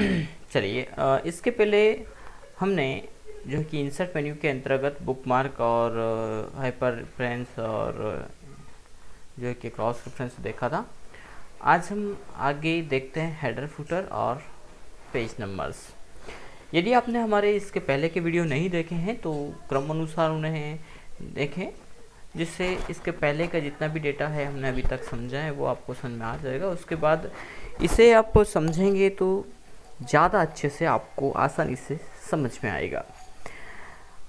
चलिए इसके पहले हमने जो कि इंसर्ट मेन्यू के अंतर्गत बुकमार्क और हाइपर रेफरेंस और, जो कि क्रॉस रेफरेंस देखा था। आज हम आगे देखते हैं हेडर फुटर और पेज नंबर्स यदि आपने हमारे इसके पहले के वीडियो नहीं देखे हैं तो क्रम अनुसार उन्हें देखें, जिससे इसके पहले का जितना भी डेटा है हमने अभी तक समझा है, वो आपको समझ में आ जाएगा। उसके बाद इसे आप समझेंगे तो ज़्यादा अच्छे से आपको आसानी से समझ में आएगा।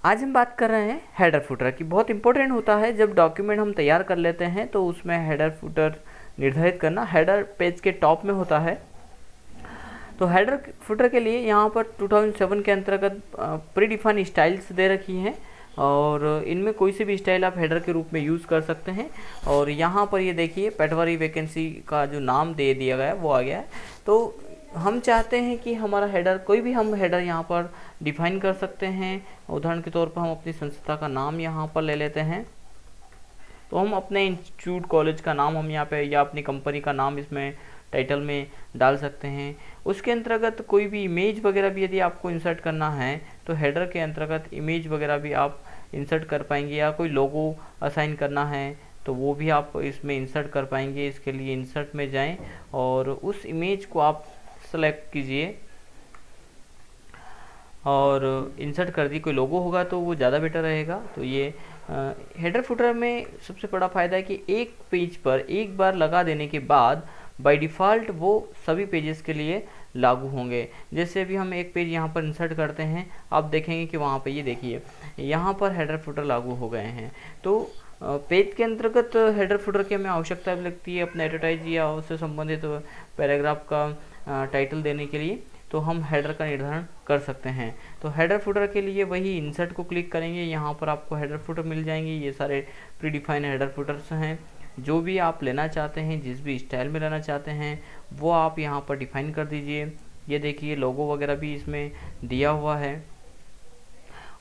आज हम बात कर रहे हैं हेडर फुटर की। बहुत इंपॉर्टेंट होता है, जब डॉक्यूमेंट हम तैयार कर लेते हैं तो उसमें हेडर फुटर निर्धारित करना। हेडर पेज के टॉप में होता है। तो हेडर फुटर के लिए यहाँ पर 2007 के अंतर्गत प्री डिफाइन स्टाइल्स दे रखी हैं। और इनमें कोई सी भी स्टाइल आप हेडर के रूप में यूज़ कर सकते हैं। और यहाँ पर ये देखिए पेटवारी वैकेंसी का जो नाम दे दिया गया है, वो आ गया है। तो हम चाहते हैं कि हमारा हेडर कोई भी हम हेडर यहाँ पर डिफाइन कर सकते हैं। उदाहरण के तौर पर हम अपनी संस्था का नाम यहाँ पर ले लेते हैं। तो हम अपने इंस्टीट्यूट कॉलेज का नाम हम यहाँ पे या अपनी कंपनी का नाम इसमें टाइटल में डाल सकते हैं। उसके अंतर्गत कोई भी इमेज वगैरह भी यदि आपको इंसर्ट करना है तो हेडर के अंतर्गत इमेज वगैरह भी आप इंसर्ट कर पाएँगे या कोई लोगो असाइन करना है तो वो भी आप इसमें इंसर्ट कर पाएँगे। इसके लिए इंसर्ट में जाएँ और उस इमेज को आप सेलेक्ट कीजिए। और इंसर्ट कर दी, कोई लोगो होगा तो वो ज़्यादा बेटर रहेगा। तो ये हेडर फुटर में सबसे बड़ा फ़ायदा है कि एक पेज पर एक बार लगा देने के बाद बाय डिफ़ॉल्ट वो सभी पेजेस के लिए लागू होंगे। जैसे अभी हम एक पेज यहाँ पर इंसर्ट करते हैं, आप देखेंगे कि वहाँ पे ये देखिए, यहाँ पर हेडर फुटर लागू हो गए हैं। तो पेज के अंतर्गत हेडर फुटर की हमें आवश्यकता लगती है अपने एडवर्टाइज या उससे संबंधित पैराग्राफ का। टाइटल देने के लिए तो हम हेडर का निर्धारण कर सकते हैं। तो हेडर फुटर के लिए वही इंसर्ट को क्लिक करेंगे, यहाँ पर आपको हेडर फुटर मिल जाएँगे। ये सारे प्री डिफाइन हेडर फुटर्स हैं। जो भी आप लेना चाहते हैं, जिस भी स्टाइल में लेना चाहते हैं, वो आप यहाँ पर डिफाइन कर दीजिए। ये देखिए लोगो वगैरह भी इसमें दिया हुआ है।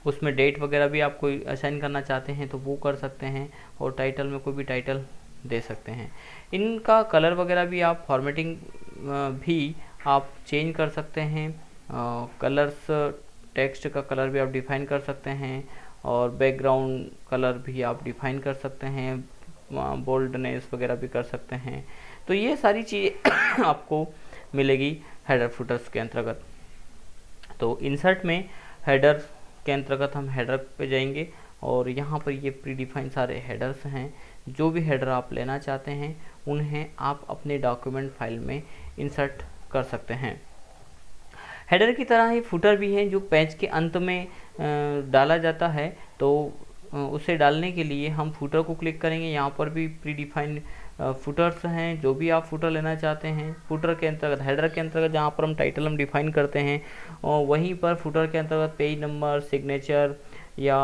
उसमें डेट वगैरह भी आप कोई असाइन करना चाहते हैं तो वो कर सकते हैं और टाइटल में कोई भी टाइटल दे सकते हैं। इनका कलर वगैरह भी आप फॉर्मेटिंग भी आप चेंज कर सकते हैं। कलर्स टेक्स्ट का कलर भी आप डिफाइन कर सकते हैं और बैकग्राउंड कलर भी आप डिफाइन कर सकते हैं। बोल्डनेस वगैरह भी कर सकते हैं। तो ये सारी चीज़ें आपको मिलेगी हेडर फुटर्स के अंतर्गत। तो इंसर्ट में हेडर के अंतर्गत हम हेडर पे जाएँगे और यहाँ पर ये प्री डिफाइन सारे हेडर्स हैं। जो भी हेडर आप लेना चाहते हैं उन्हें आप अपने डॉक्यूमेंट फ़ाइल में इंसर्ट कर सकते हैं। हेडर की तरह ही फुटर भी है जो पेज के अंत में डाला जाता है। तो उसे डालने के लिए हम फुटर को क्लिक करेंगे। यहाँ पर भी प्री डिफाइंड फुटर्स हैं। जो भी आप फुटर लेना चाहते हैं फुटर के अंतर्गत हेडर के अंतर्गत जहाँ पर हम टाइटल हम डिफाइन करते हैं और वहीं पर फुटर के अंतर्गत पेज नंबर सिग्नेचर या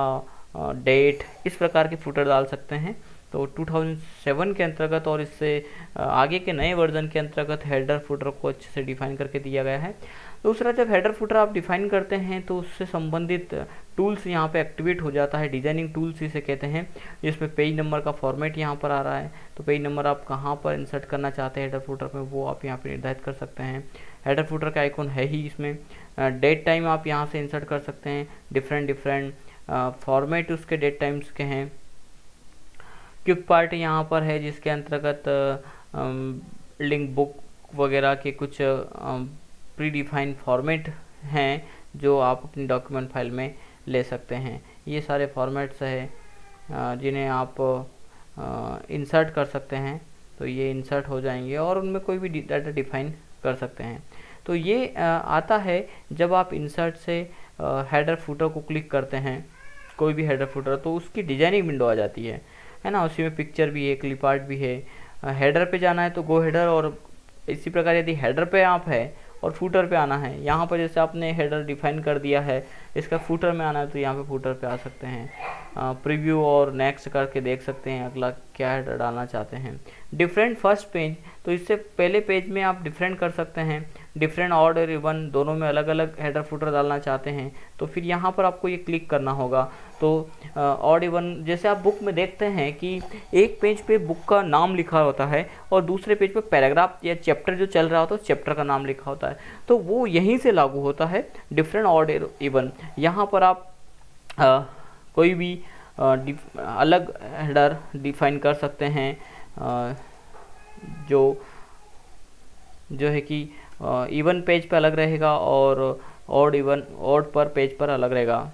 डेट इस प्रकार के फुटर डाल सकते हैं। तो 2007 के अंतर्गत और इससे आगे के नए वर्जन के अंतर्गत हेडर फुटर को अच्छे से डिफाइन करके दिया गया है। दूसरा, जब हेडर फुटर आप डिफाइन करते हैं तो उससे संबंधित टूल्स यहाँ पे एक्टिवेट हो जाता है। डिज़ाइनिंग टूल्स इसे कहते हैं, जिसमें पेज नंबर का फॉर्मेट यहाँ पर आ रहा है। तो पेज नंबर आप कहाँ पर इंसर्ट करना चाहते हैं हेडर फुटर में, वो आप यहाँ पर निर्धारित कर सकते हैं। हेडर फुटर का आइकॉन है ही इसमें। डेट टाइम आप यहाँ से इंसर्ट कर सकते हैं। डिफरेंट डिफरेंट फॉर्मेट उसके डेट टाइम्स के हैं। क्विक पार्ट यहाँ पर है जिसके अंतर्गत लिंक बुक वगैरह के कुछ प्री डिफाइन फॉर्मेट हैं जो आप अपनी डॉक्यूमेंट फ़ाइल में ले सकते हैं। ये सारे फॉर्मेट्स हैं जिन्हें आप इंसर्ट कर सकते हैं। तो ये इंसर्ट हो जाएँगे और उनमें कोई भी डाटा डिफाइन कर सकते हैं। तो ये आता है जब आप इंसर्ट से हेडर फुटर को क्लिक करते हैं, कोई भी हेडर फुटर तो उसकी डिज़ाइनिंग विंडो आ जाती है। है ना, उसी में पिक्चर भी है क्लिप आर्ट भी है। हेडर पे जाना है तो गो हेडर और इसी प्रकार यदि हेडर पे आप है और फूटर पे आना है, यहाँ पर जैसे आपने हेडर डिफाइन कर दिया है, इसका फूटर में आना है तो यहाँ पे फूटर पे आ सकते हैं। प्रीव्यू और नेक्स्ट करके देख सकते हैं अगला क्या हेडर डालना चाहते हैं। डिफरेंट फ़र्स्ट पेज तो इससे पहले पेज में आप डिफरेंट कर सकते हैं। डिफरेंट ऑर्ड और इवन दोनों में अलग अलग हेडर फुटर डालना चाहते हैं तो फिर यहाँ पर आपको ये क्लिक करना होगा। तो ऑड इवन जैसे आप बुक में देखते हैं कि एक पेज पे बुक का नाम लिखा होता है और दूसरे पेज पे पैराग्राफ या चैप्टर जो चल रहा होता है चैप्टर का नाम लिखा होता है। तो वो यहीं से लागू होता है डिफरेंट ऑड इवन यहाँ पर आप आ, कोई भी आ, अलग हेडर डिफाइन कर सकते हैं आ, जो जो है कि इवन पेज पर अलग रहेगा और ऑड इवन ऑड पर पेज पर अलग रहेगा।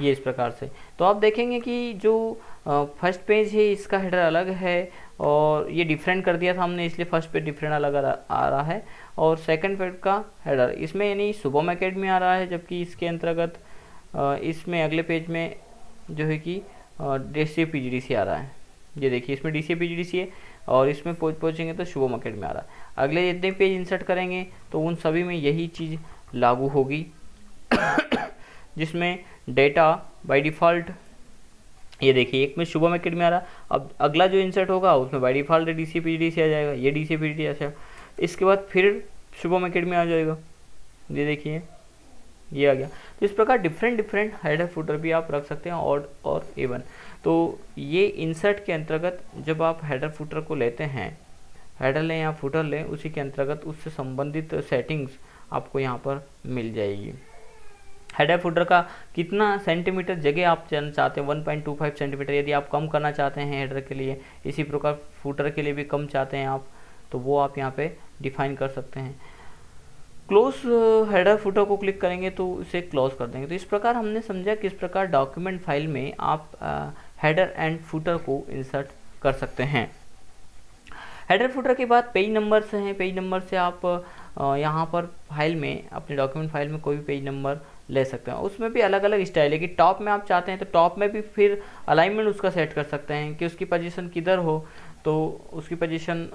ये इस प्रकार से। तो आप देखेंगे कि जो फ़र्स्ट पेज है, इसका हेडर अलग है और ये डिफरेंट कर दिया था हमने, इसलिए फ़र्स्ट पेज डिफरेंट अलग आ रहा है। और सेकंड पेज का हेडर इसमें यानी सुबह अकेडमी आ रहा है, जबकि इसके अंतर्गत इसमें अगले पेज में जो है कि डी सी आ रहा है। ये देखिए, इसमें D C P D C है और इसमें पहुँचेंगे तो शुभ मार्केट में आ रहा है। अगले जितने पेज इंसर्ट करेंगे तो उन सभी में यही चीज़ लागू होगी, जिसमें डेटा बाय डिफ़ॉल्ट ये देखिए, एक में शुभ मार्केट में आ रहा अब अगला जो इंसर्ट होगा, उसमें by default D C P D C आ जाएगा। ये डी सी पी डी इसके बाद फिर शुभ मार्केट में आ जाएगा। ये देखिए, ये आ गया। तो इस प्रकार डिफरेंट डिफरेंट हेडर फूटर भी आप रख सकते हैं ऑड और एवन तो ये इंसर्ट के अंतर्गत जब आप हेडर फुटर को लेते हैं हेडर लें या फुटर लें, उसी के अंतर्गत उससे संबंधित सेटिंग्स आपको यहाँ पर मिल जाएगी। हेडर फुटर का कितना सेंटीमीटर जगह आप चाहते हैं 1.25 सेंटीमीटर यदि आप कम करना चाहते हैं हेडर के लिए, इसी प्रकार फुटर के लिए भी कम चाहते हैं आप तो वो आप यहाँ पे डिफाइन कर सकते हैं। क्लोज हेडर फुटर को क्लिक करेंगे तो उसे क्लोज कर देंगे। तो इस प्रकार हमने समझा किस प्रकार डॉक्यूमेंट फ़ाइल में आप हेडर एंड फुटर को इंसर्ट कर सकते हैं। हेडर फुटर के बाद पेज नंबर से हैं। पेज नंबर से आप यहाँ पर फ़ाइल में, अपने डॉक्यूमेंट फ़ाइल में कोई भी पेज नंबर ले सकते हैं। उसमें भी अलग अलग स्टाइल है कि टॉप में आप चाहते हैं तो टॉप में भी फिर अलाइनमेंट उसका सेट कर सकते हैं कि उसकी पोजीशन किधर हो। तो उसकी पोजीशन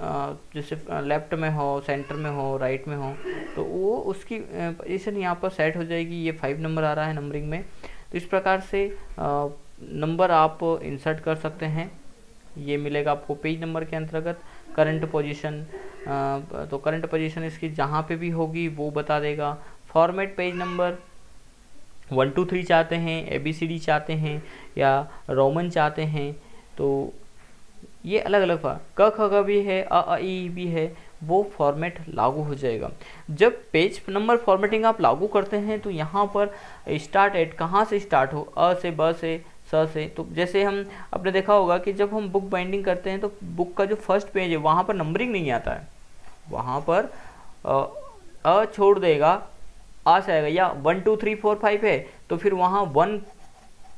जैसे लेफ़्ट में हो, सेंटर में हो, राइट में हो तो वो उसकी पोजीशन यहाँ पर सेट हो जाएगी। ये फाइव नंबर आ रहा है नंबरिंग में। तो इस प्रकार से नंबर आप इंसर्ट कर सकते हैं। ये मिलेगा आपको पेज नंबर के अंतर्गत करंट पोजीशन तो करंट पोजीशन इसकी जहाँ पे भी होगी वो बता देगा। Format page number one two three चाहते हैं ए बी सी डी चाहते हैं या रोमन चाहते हैं तो ये अलग अलग क, ख, ग भी है, अ आ ई भी है, वो फॉर्मेट लागू हो जाएगा। जब पेज नंबर फॉर्मेटिंग आप लागू करते हैं तो यहाँ पर स्टार्ट एट कहाँ से स्टार्ट हो? अ से ब से स से। तो जैसे हम आपने देखा होगा कि जब हम बुक बाइंडिंग करते हैं तो बुक का जो फ़र्स्ट पेज है, वहाँ पर नंबरिंग नहीं आता है। वहाँ पर, अ छोड़ देगा, आ से आएगा या one two three four five है तो फिर वहाँ वन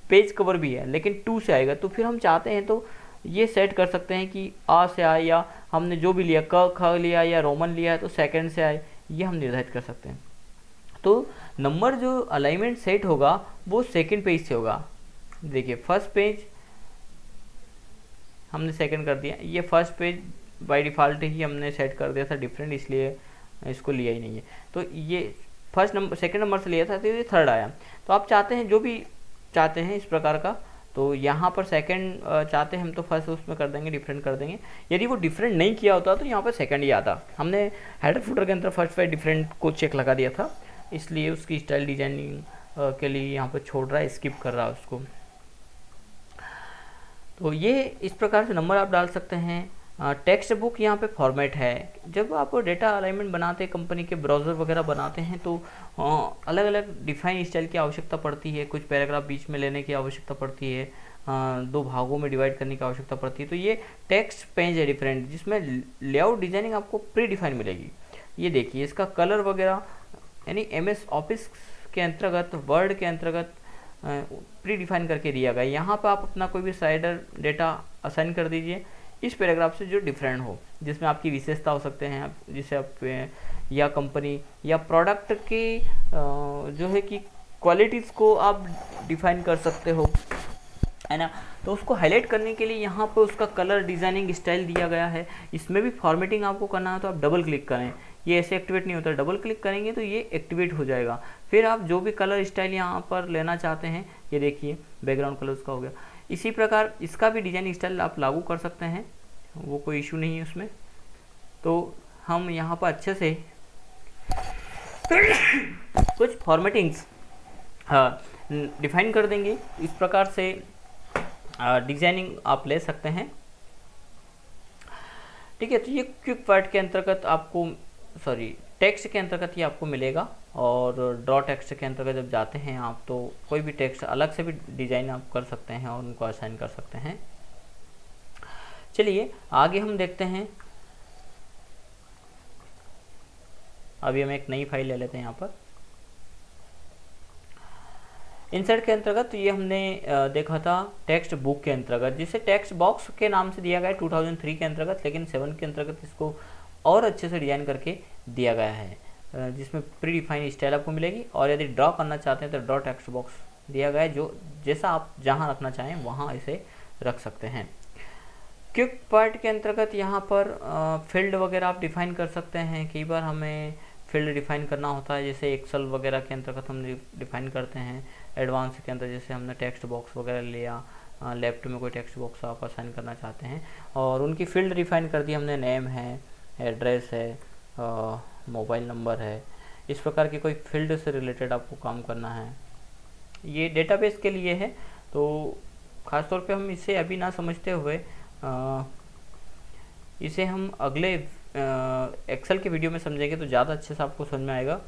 पेज कवर भी है, लेकिन टू से आएगा। तो फिर हम चाहते हैं तो ये सेट कर सकते हैं कि आ से आए, या हमने जो भी लिया, क, ख लिया, या रोमन लिया है तो सेकंड से आए, ये हम निर्धारित कर सकते हैं। तो नंबर जो अलाइनमेंट सेट होगा, वो सेकंड पेज से होगा। देखिए फ़र्स्ट पेज हमने सेकंड कर दिया। ये फ़र्स्ट पेज बाय डिफ़ॉल्ट ही हमने सेट कर दिया था डिफरेंट इसलिए इसको लिया ही नहीं है। तो ये फ़र्स्ट नंबर सेकंड नंबर से लिया था तो ये थर्ड आया। तो आप चाहते हैं, जो भी चाहते हैं इस प्रकार का तो यहाँ पर सेकंड चाहते हैं हम तो फ़र्स्ट उसमें कर देंगे डिफरेंट कर देंगे। यदि वो डिफरेंट नहीं किया होता तो यहाँ पर सेकंड ही आता। हमने हेडर फुटर के अंदर फ़र्स्ट फाइव डिफरेंट को चेक लगा दिया था, इसलिए उसकी स्टाइल डिज़ाइनिंग के लिए यहाँ पर छोड़ रहा है स्किप कर रहा है उसको। तो ये इस प्रकार से नंबर आप डाल सकते हैं। टेक्स्ट बुक यहाँ पे फॉर्मेट है। जब आप डेटा अलाइनमेंट बनाते हैं, कंपनी के ब्राउज़र वगैरह बनाते हैं तो अलग अलग डिफाइन स्टाइल की आवश्यकता पड़ती है। कुछ पैराग्राफ बीच में लेने की आवश्यकता पड़ती है। दो भागों में डिवाइड करने की आवश्यकता पड़ती है। तो ये टेक्स्ट पेज है डिफरेंट, जिसमें लेआउट डिज़ाइनिंग आपको प्री डिफाइन मिलेगी। ये देखिए, इसका कलर वगैरह, यानी एम एस ऑफ़िस के अंतर्गत, वर्ड के अंतर्गत प्री डिफाइन करके दिया गया यहाँ पर आप अपना कोई भी साइडर डेटा असाइन कर दीजिए। इस पैराग्राफ से जो डिफरेंट हो, जिसमें आपकी विशेषता हो सकते हैं जिसे आप या कंपनी या प्रोडक्ट की जो है कि क्वालिटीज़ को आप डिफाइन कर सकते हो, है ना? तो उसको हाईलाइट करने के लिए यहाँ पर उसका कलर डिज़ाइनिंग स्टाइल दिया गया है। इसमें भी फॉर्मेटिंग आपको करना है तो आप डबल क्लिक करें। ये ऐसे एक्टिवेट नहीं होता। डबल क्लिक करेंगे तो ये एक्टिवेट हो जाएगा। फिर आप जो भी कलर स्टाइल यहाँ पर लेना चाहते हैं ये देखिए बैकग्राउंड कलर उसका हो गया। इसी प्रकार इसका भी डिज़ाइन स्टाइल आप लागू कर सकते हैं, वो कोई इशू नहीं है उसमें। तो हम यहाँ पर अच्छे से कुछ फॉर्मेटिंग्स डिफाइन कर देंगे। इस प्रकार से डिज़ाइनिंग आप ले सकते हैं। ठीक है तो ये क्विक पार्ट के अंतर्गत आपको सॉरी टेक्स्ट के अंतर्गत ये आपको मिलेगा और ड्रॉ टेक्स्ट के अंतर्गत जब जाते हैं आप तो कोई भी टेक्स्ट अलग से भी डिज़ाइन आप कर सकते हैं और उनको असाइन कर सकते हैं। चलिए, आगे हम देखते हैं। अभी हम एक नई फ़ाइल ले लेते हैं यहाँ पर। इंसर्ट के अंतर्गत तो ये हमने देखा था टेक्स्ट बुक के अंतर्गत, जिसे टेक्स्ट बॉक्स के नाम से दिया गया है 2003 के अंतर्गत, लेकिन सेवन के अंतर्गत इसको और अच्छे से डिज़ाइन करके दिया गया है। जिसमें प्री डिफाइन स्टाइल आपको मिलेगी और यदि ड्रॉ करना चाहते हैं तो ड्रॉ टेक्स्ट बॉक्स दिया गया है, जो जैसा आप जहाँ रखना चाहें वहाँ इसे रख सकते हैं। क्विक पार्ट के अंतर्गत यहाँ पर फ़ील्ड वगैरह आप डिफाइन कर सकते हैं। कई बार हमें फ़ील्ड डिफाइन करना होता है, जैसे एक्सल वगैरह के अंतर्गत हम डिफाइन करते हैं। एडवांस के अंदर जैसे हमने टेक्स्ट बॉक्स वगैरह लिया लेफ़्ट में कोई टेक्स्ट बॉक्स आप असाइन करना चाहते हैं। और उनकी फ़ील्ड डिफाइन कर दी, हमने नेम है एड्रेस है मोबाइल नंबर है इस प्रकार की कोई फ़ील्ड से रिलेटेड आपको काम करना है। ये डेटाबेस के लिए है तो ख़ासतौर पे हम इसे अभी ना समझते हुए आ, इसे हम अगले एक्सेल के वीडियो में समझेंगे तो ज़्यादा अच्छे से आपको समझ में आएगा।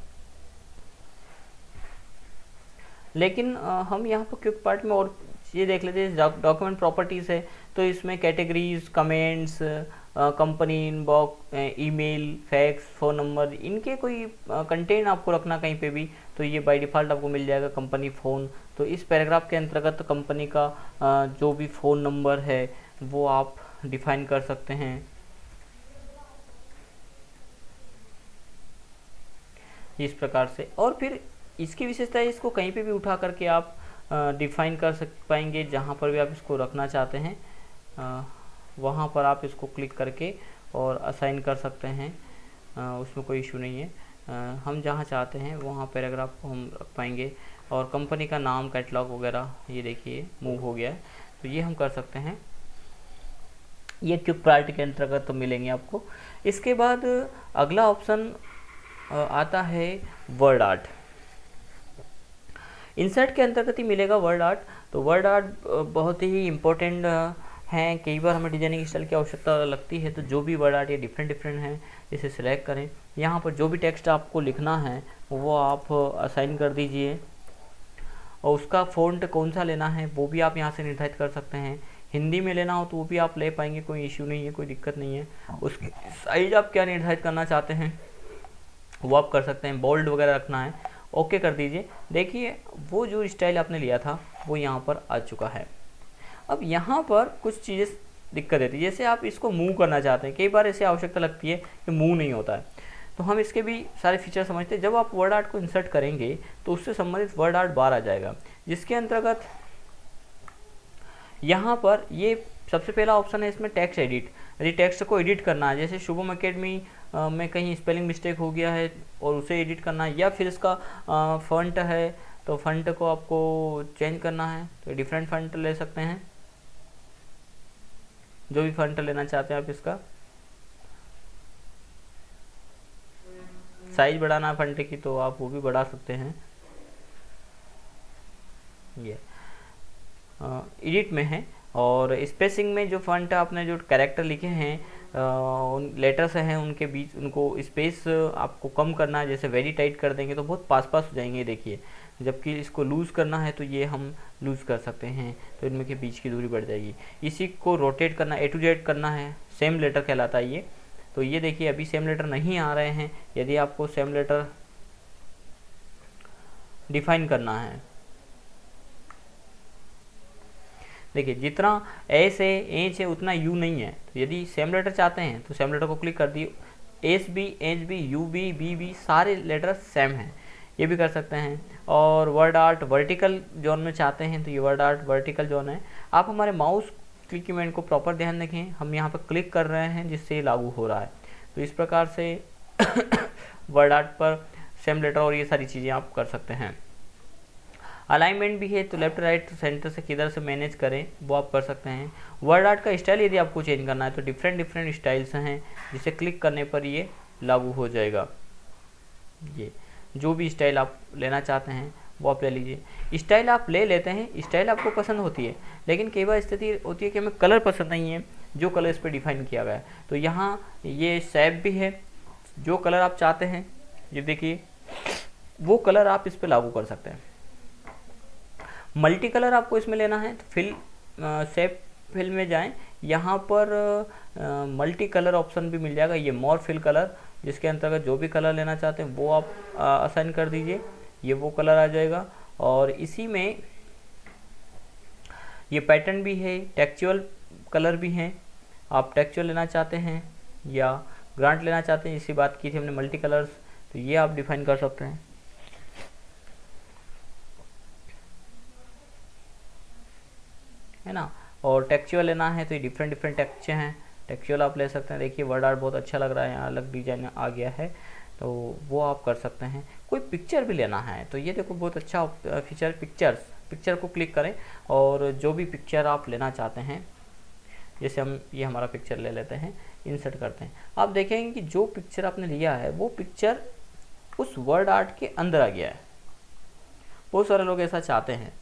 लेकिन आ, हम यहाँ पर क्विक पार्ट में और ये देख लेते हैं डॉक्यूमेंट प्रॉपर्टीज़ है तो इसमें categories comments company inbox email fax phone number इनके कोई कंटेंट आपको रखना कहीं पे भी तो ये बाय डिफ़ॉल्ट आपको मिल जाएगा कंपनी फ़ोन तो इस पैराग्राफ के अंतर्गत कंपनी का जो भी फ़ोन नंबर है, वो आप डिफाइन कर सकते हैं। इस प्रकार से। और फिर इसकी विशेषता इसको कहीं पे भी उठा करके आप डिफाइन कर सक, पाएँगे, जहाँ पर भी आप इसको रखना चाहते हैं। वहाँ पर आप इसको क्लिक करके और असाइन कर सकते हैं। उसमें कोई इशू नहीं है। हम जहाँ चाहते हैं, वहाँ पैराग्राफ को हम रख पाएँगे और कंपनी का नाम कैटलॉग वगैरह, ये देखिए मूव हो गया है। तो ये हम कर सकते हैं। ये क्यूब प्रार्ट के अंतर्गत तो मिलेंगे आपको। इसके बाद अगला ऑप्शन आता है वर्ड आर्ट इंसर्ट के अंतर्गत ही मिलेगा वर्ड आर्ट तो वर्ड आर्ट बहुत ही इम्पोर्टेंट हैं, कई बार हमें डिज़ाइनिंग स्टाइल की आवश्यकता लगती है तो जो भी वर्ड आर्ट ये डिफरेंट डिफरेंट हैं, इसे सिलेक्ट करें। यहाँ पर जो भी टेक्स्ट आपको लिखना है, वो आप असाइन कर दीजिए। और उसका फ़ॉन्ट कौन सा लेना है, वो भी आप यहाँ से निर्धारित कर सकते हैं। हिंदी में लेना हो तो वो भी आप ले पाएँगे, कोई इश्यू नहीं है, कोई दिक्कत नहीं है। उसकी साइज़ आप क्या निर्धारित करना चाहते हैं, वो आप कर सकते हैं। बोल्ड वगैरह रखना है ओके कर दीजिए। देखिए, वो जो स्टाइल आपने लिया था, वो यहाँ पर आ चुका है। अब यहाँ पर कुछ चीज़ें दिक्कत देती है। जैसे आप इसको मूव करना चाहते हैं, कई बार ऐसी आवश्यकता लगती है कि मूव नहीं होता है। तो हम इसके भी सारे फीचर समझते हैं। जब आप वर्ड आर्ट को इंसर्ट करेंगे तो उससे संबंधित वर्ड आर्ट बार आ जाएगा। जिसके अंतर्गत यहाँ पर ये सबसे पहला ऑप्शन है इसमें टेक्स्ट एडिट यदि टेक्स्ट को एडिट करना है, जैसे शुभम अकेडमी में कहीं स्पेलिंग मिस्टेक हो गया है और उसे एडिट करना है, या फिर इसका फंट है तो फंट को आपको चेंज करना है तो डिफरेंट फंट ले सकते हैं। जो भी फंट लेना चाहते हैं आप इसका। साइज़ बढ़ाना फंट की तो आप वो भी बढ़ा सकते हैं। ये। एडिट में है और स्पेसिंग में जो फंट आपने जो कैरेक्टर लिखे हैं उन लेटर्स हैं, उनके बीच उनको स्पेस आपको कम करना है, जैसे वेरी टाइट कर देंगे तो बहुत पास पास हो जाएँगे, देखिए। जबकि इसको लूज़ करना है तो ये हम लूज़ कर सकते हैं तो इनमें के बीच की दूरी बढ़ जाएगी। इसी को रोटेट करना ए टू जेड करना है सेम लेटर कहलाता है ये। तो ये देखिए, अभी सेम लेटर नहीं आ रहे हैं। यदि आपको सेम लेटर डिफाइन करना है। देखिए, जितना एस है एच है उतना यू नहीं है। तो यदि सेम लेटर चाहते हैं तो सेम लेटर को क्लिक कर दिए। S B H B U B B B सारे लेटर सेम हैं। ये भी कर सकते हैं। और वर्ड आर्ट वर्टिकल जोन में चाहते हैं तो ये वर्ड आर्ट वर्टिकल जोन है। आप हमारे माउस क्लिकमेंट को प्रॉपर ध्यान रखें। हम यहाँ पर क्लिक कर रहे हैं जिससे ये लागू हो रहा है। तो इस प्रकार से वर्ड आर्ट पर सेम लेटर और ये सारी चीज़ें आप कर सकते हैं। अलाइनमेंट भी है तो लेफ़्ट राइट सेंटर से किधर से मैनेज करें, वो आप कर सकते हैं। वर्ड आर्ट का स्टाइल यदि आपको चेंज करना है तो डिफरेंट डिफरेंट स्टाइल्स हैं, जिसे क्लिक करने पर ये लागू हो जाएगा। ये। जो भी स्टाइल आप लेना चाहते हैं, वो आप ले लीजिए। स्टाइल आप ले लेते हैं, स्टाइल आपको पसंद होती है, लेकिन कई बार स्थिति होती है कि हमें कलर पसंद नहीं है, जो कलर इस पर डिफाइन किया गया है। तो यहाँ ये सैप भी है, जो कलर आप चाहते हैं, ये देखिए, वो कलर आप इस पर लागू कर सकते हैं। मल्टी कलर आपको इसमें लेना है तो फिल सेप फिल में जाएँ। यहाँ पर मल्टी कलर ऑप्शन भी मिल जाएगा, ये मोर फिल कलर जिसके अंतर्गत जो भी कलर लेना चाहते हैं, वो आप असाइन कर दीजिए। ये वो कलर आ जाएगा। और इसी में ये पैटर्न भी है टेक्चुअल कलर भी हैं। आप टेक्चुअल लेना चाहते हैं या ग्रांट लेना चाहते हैं इसी बात की थी हमने मल्टी कलर्स तो ये आप डिफाइन कर सकते हैं। है ना? और टेक्चुअल लेना है तो ये डिफरेंट डिफरेंट टेक्चर हैं। टेक्चुअल आप ले सकते हैं। देखिए वर्ड आर्ट बहुत अच्छा लग रहा है, यहाँ अलग डिज़ाइन आ गया है तो वो आप कर सकते हैं। कोई पिक्चर भी लेना है तो ये देखो बहुत अच्छा फीचर पिक्चर्स पिक्चर को क्लिक करें और जो भी पिक्चर आप लेना चाहते हैं, जैसे हम ये हमारा पिक्चर ले लेते हैं इंसर्ट करते हैं। आप देखेंगे कि जो पिक्चर आपने लिया है, वो पिक्चर उस वर्ड आर्ट के अंदर आ गया है। बहुत सारे लोग ऐसा चाहते हैं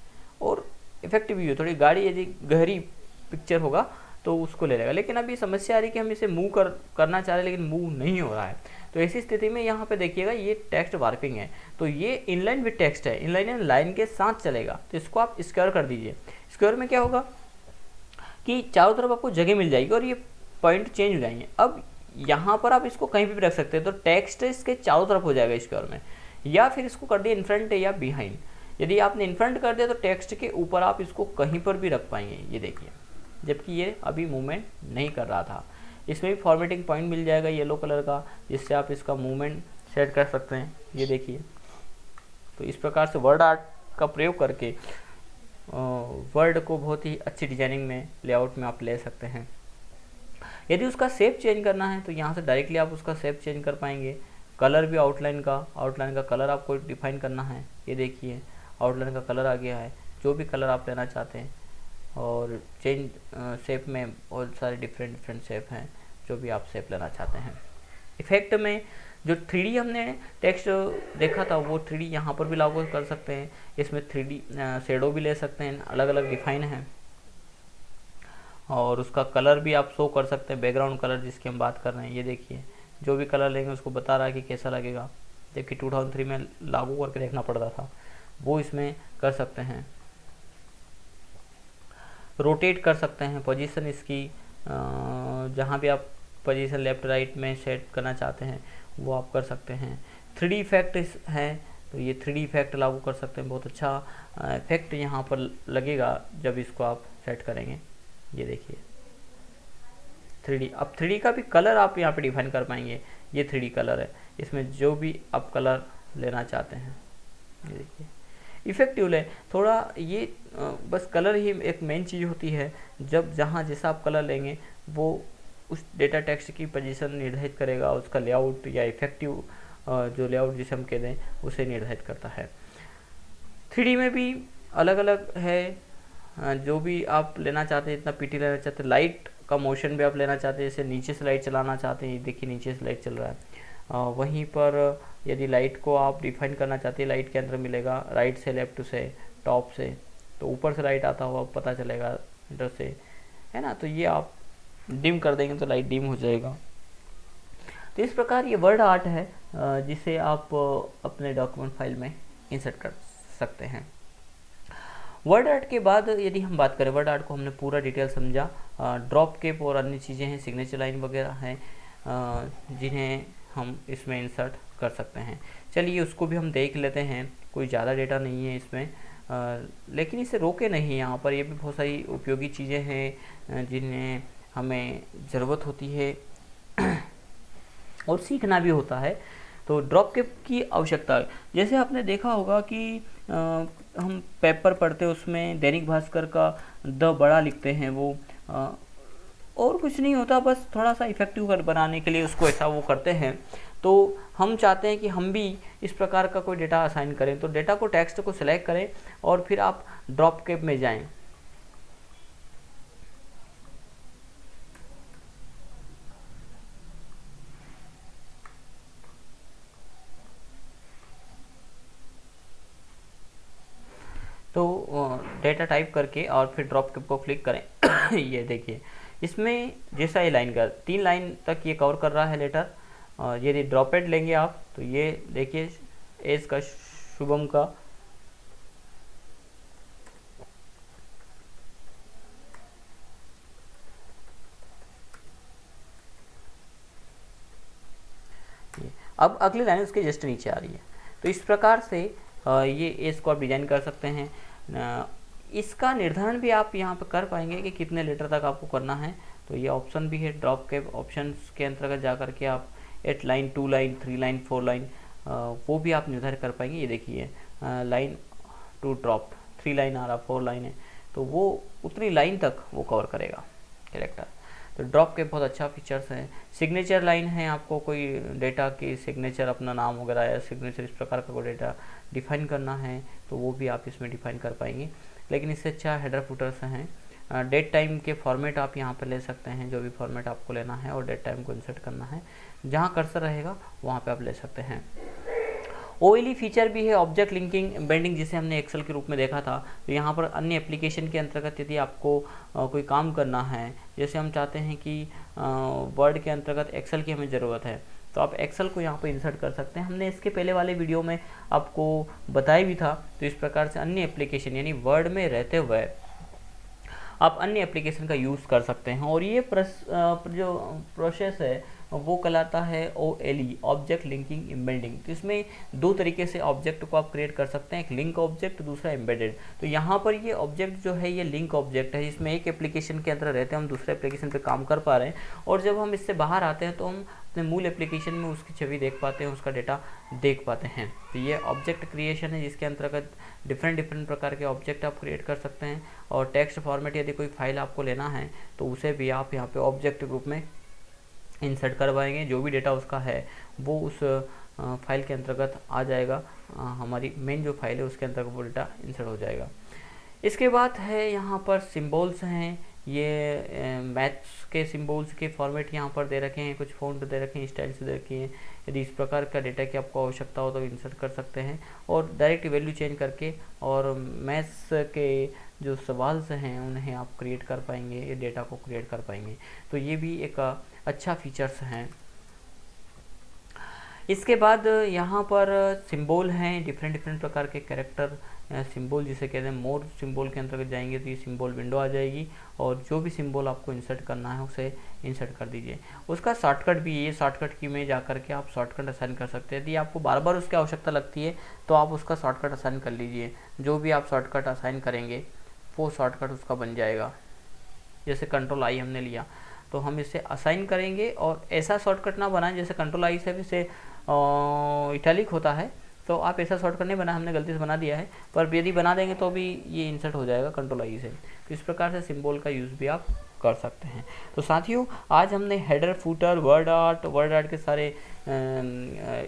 और इफ़ेक्टिव भी हो। थोड़ी गाड़ी यदि गहरी पिक्चर होगा तो उसको ले लेगा। लेकिन अभी समस्या आ रही कि हम इसे मूव कर, करना चाह रहे हैं, लेकिन मूव नहीं हो रहा है। तो ऐसी स्थिति में यहाँ पे देखिएगा, ये टेक्स्ट वार्पिंग है। तो ये इनलाइन विथ टेक्स्ट है। इनलाइन लाइन के साथ चलेगा। तो इसको आप स्क्वायर कर दीजिए। स्क्वायर में क्या होगा कि चारों तरफ़ आपको जगह मिल जाएगी और ये पॉइंट चेंज हो जाएँगे। अब यहाँ पर आप इसको कहीं भी रख सकते हैं तो टेक्स्ट इसके चारों तरफ़ हो जाएगा स्क्वायर में। या फिर इसको कर दिया इनफ्रंट या बिहाइंड यदि आपने इनफ्रंट कर दिया तो टेक्स्ट के ऊपर आप इसको कहीं पर भी रख पाएँगे। ये देखिए। जबकि ये अभी मूवमेंट नहीं कर रहा था। इसमें भी फॉर्मेटिंग पॉइंट मिल जाएगा येलो कलर का, जिससे आप इसका मूवमेंट सेट कर सकते हैं। ये देखिए। तो इस प्रकार से वर्ड आर्ट का प्रयोग करके वर्ड को बहुत ही अच्छी डिज़ाइनिंग में लेआउट में आप ले सकते हैं। यदि उसका शेप चेंज करना है तो यहाँ से डायरेक्टली आप उसका शेप चेंज कर पाएँगे। कलर भी आउटलाइन का आउटलाइन का कलर आपको डिफाइन करना है। ये देखिए आउटलाइन का कलर आ गया है। जो भी कलर आप लेना चाहते हैं और चेंज शेप में बहुत सारे डिफरेंट डिफरेंट शेप हैं, जो भी आप शेप लेना चाहते हैं। इफ़ेक्ट में जो थ्री हमने टेक्स्ट देखा था, वो थ्री डी यहाँ पर भी लागू कर सकते हैं। इसमें थ्री डी शेडो भी ले सकते हैं अलग अलग डिफाइन हैं। और उसका कलर भी आप शो कर सकते हैं बैकग्राउंड कलर जिसकी हम बात कर रहे हैं। ये देखिए, जो भी कलर लेंगे, उसको बता रहा है कि कैसा लगेगा। जबकि 2003 में लागू करके देखना पड़ता था। वो इसमें कर सकते हैं। रोटेट कर सकते हैं पोजीशन इसकी जहाँ भी आप पोजीशन लेफ़्ट राइट में सेट करना चाहते हैं, वो आप कर सकते हैं। थ्री डी इफ़ेक्ट है तो ये थ्री डी इफ़ेक्ट लागू कर सकते हैं, बहुत अच्छा इफ़ेक्ट यहाँ पर लगेगा जब इसको आप सेट करेंगे। ये देखिए। थ्री अब थ्री का भी कलर आप यहाँ पे डिफाइन कर पाएँगे, ये थ्री कलर है। इसमें जो भी आप कलर लेना चाहते हैं, ये देखिए। इफ़ेक्टिव लें थोड़ा ये बस कलर ही एक मेन चीज़ होती है। जब जहाँ जैसा आप कलर लेंगे, वो उस डेटा टेक्स्ट की पोजीशन निर्धारित करेगा। उसका लेआउट या इफ़ेक्टिव जो लेआउट जिसे हम कह दें उसे निर्धारित करता है। थ्री में भी अलग अलग है जो भी आप लेना चाहते हैं, इतना पीटी लेना चाहते हैं लाइट का मोशन भी आप लेना चाहते हैं, जैसे नीचे से लाइट चलाना चाहते हैं, देखिए नीचे से लाइट चल रहा है। वहीं पर यदि लाइट को आप डिफाइन करना चाहते हैं लाइट के अंदर मिलेगा राइट से लेफ़्ट से टॉप से तो ऊपर से लाइट आता हुआ पता चलेगा इधर से, है ना? तो ये आप डिम कर देंगे तो लाइट डिम हो जाएगा। तो इस प्रकार ये वर्ड आर्ट है जिसे आप अपने डॉक्यूमेंट फ़ाइल में इंसर्ट कर सकते हैं। वर्ड आर्ट के बाद यदि हम बात करें वर्ड आर्ट को हमने पूरा डिटेल समझा। ड्रॉप केप और अन्य चीज़ें हैं सिग्नेचर लाइन वगैरह हैं जिन्हें हम इसमें इंसर्ट कर सकते हैं। चलिए उसको भी हम देख लेते हैं। कोई ज़्यादा डेटा नहीं है इसमें। आ, लेकिन इसे रोके नहीं। यहाँ पर ये भी बहुत सारी उपयोगी चीज़ें हैं जिन्हें हमें ज़रूरत होती है। और सीखना भी होता है। तो ड्रॉप केप की आवश्यकता। जैसे आपने देखा होगा कि आ, हम पेपर पढ़ते उसमें दैनिक भास्कर का द बड़ा लिखते हैं वो। आ, और कुछ नहीं होता, बस थोड़ा सा इफ़ेक्टिव कर बनाने के लिए उसको ऐसा वो करते हैं। तो हम चाहते हैं कि हम भी इस प्रकार का कोई डेटा असाइन करें। तो डेटा को टेक्स्ट को सिलेक्ट करें और फिर आप ड्रॉप कैप में जाएँ। तो डेटा टाइप करके और फिर ड्रॉप कैप को क्लिक करें। ये देखिए। इसमें जैसा ये लाइन का, तीन लाइन तक ये कवर कर रहा है लेटर यदि ड्रॉपेड लेंगे आप तो ये देखिए एज का शुभम का। अब अगली लाइन उसके जस्ट नीचे आ रही है। तो इस प्रकार से ये एज को आप डिज़ाइन कर सकते हैं। इसका निर्धारण भी आप यहाँ पर कर पाएँगे कि कितने लीटर तक आपको करना है। तो ये ऑप्शन भी है, ड्रॉप के ऑप्शन के अंतर्गत जा करके आप eight line, two line, three line, four line वो भी आप निर्धारित कर पाएँगे। ये देखिए line two drop, three line आ रहा, फोर लाइन है। तो वो उतनी लाइन तक वो कवर करेगा, कैरेक्टर। तो ड्रॉप के बहुत अच्छा फीचर्स हैं। सिग्नेचर लाइन है आपको कोई डेटा की सिग्नेचर अपना नाम वगैरह या सिग्नेचर इस प्रकार का कोई डेटा डिफाइन करना है तो वो भी आप इसमें डिफाइन कर पाएँगे। लेकिन इससे अच्छा हेडर फुटर्स हैं। डेट टाइम के फॉर्मेट आप यहाँ पर ले सकते हैं जो भी फॉर्मेट आपको लेना है और डेट टाइम को इंसर्ट करना है। जहाँ कर्सर रहेगा वहाँ पे आप ले सकते हैं। ओ फीचर भी है ऑब्जेक्ट लिंकिंग बेंडिंग जिसे हमने एक्सेल के रूप में देखा था। तो यहाँ पर अन्य एप्लीकेशन के अंतर्गत यदि आपको आ, कोई काम करना है जैसे हम चाहते हैं कि वर्ड के अंतर्गत एक्सेल की हमें ज़रूरत है तो आप एक्सेल को यहाँ पर इंसर्ट कर सकते हैं। हमने इसके पहले वाले वीडियो में आपको बताया भी था तो इस प्रकार से अन्य एप्लीकेशन यानी वर्ड में रहते हुए आप अन्य एप्लीकेशन का यूज़ कर सकते हैं। और ये प्रस, जो प्रोसेस है वो कहलाता है O L E object linking embedding तो इसमें दो तरीके से ऑब्जेक्ट को आप क्रिएट कर सकते हैं, एक लिंक ऑब्जेक्ट दूसरा एम्बेडेड तो यहाँ पर ये ऑब्जेक्ट जो है, ये लिंक ऑब्जेक्ट है जिसमें एक एप्लीकेशन के अंदर रहते हैं, हम दूसरे एप्लीकेशन पर काम कर पा रहे हैं। और जब हम इससे बाहर आते हैं तो हम अपने मूल एप्लीकेशन में उसकी छवि देख पाते हैं, उसका डेटा देख पाते हैं। तो ये ऑब्जेक्ट क्रिएशन है, जिसके अंतर्गत डिफरेंट डिफरेंट प्रकार के ऑब्जेक्ट आप क्रिएट कर सकते हैं। और टेक्स्ट फॉर्मेट यदि कोई फ़ाइल आपको लेना है तो उसे भी आप यहाँ पे ऑब्जेक्ट ग्रुप में इंसर्ट करवाएँगे, जो भी डेटा उसका है, वो उस फ़ाइल के अंतर्गत आ जाएगा। हमारी मेन जो फ़ाइल है, उसके अंतर्गत वो डेटा इंसर्ट हो जाएगा। इसके बाद है यहाँ पर सिम्बोल्स हैं। ये मैथ्स के सिम्बोल्स के फॉर्मेट यहाँ पर दे रखे हैं। कुछ फ़ॉन्ट दे रखे हैं स्टाइल्स दे रखी हैं। यदि इस प्रकार का डेटा की आपको आवश्यकता हो तो इंसर्ट कर सकते हैं। और डायरेक्ट वैल्यू चेंज करके, और मैथ्स के जो सवाल्स हैं, उन्हें आप क्रिएट कर पाएँगे, ये डेटा को क्रिएट कर पाएँगे। तो ये भी एक अच्छा फीचर्स हैं। इसके बाद यहाँ पर सिंबल हैं डिफरेंट डिफरेंट प्रकार के कैरेक्टर सिंबल जिसे कहते हैं मोर सिंबल के अंतर्गत जाएँगे तो ये सिंबल विंडो आ जाएगी और जो भी सिंबल आपको इंसर्ट करना है उसे इंसर्ट कर दीजिए। उसका शॉर्टकट भी ये शॉर्टकट की में जा के आप शॉर्टकट असाइन कर सकते हैं। यदि आपको बार बार उसकी आवश्यकता लगती है तो आप उसका शॉर्टकट असाइन कर लीजिए। जो भी आप शॉर्टकट असाइन करेंगे, वो शॉर्टकट उसका बन जाएगा। जैसे कंट्रोल आई हमने लिया। तो हम इसे असाइन करेंगे और ऐसा शॉर्टकट ना बनाएँ जैसे कंट्रोल आई से भी से इटैलिक होता है तो आप ऐसा शॉर्टकट नहीं बना हमने गलती से बना दिया है, पर यदि बना देंगे तो भी ये इंसर्ट हो जाएगा कंट्रोल आई से। तो इस प्रकार से सिंबल का यूज़ भी आप कर सकते हैं। तो साथियों, आज हमने header footer word art word art के सारे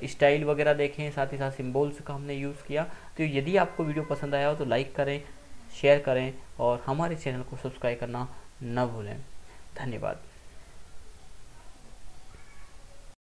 स्टाइल वगैरह देखें, साथ ही साथ सिम्बोल्स का हमने यूज़ किया। तो यदि आपको वीडियो पसंद आया हो तो लाइक करें शेयर करें और हमारे चैनल को सब्सक्राइब करना न भूलें। धन्यवाद।